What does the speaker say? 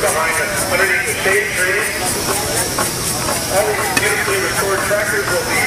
behind us underneath the shade tree. All these beautifully restored tractors will be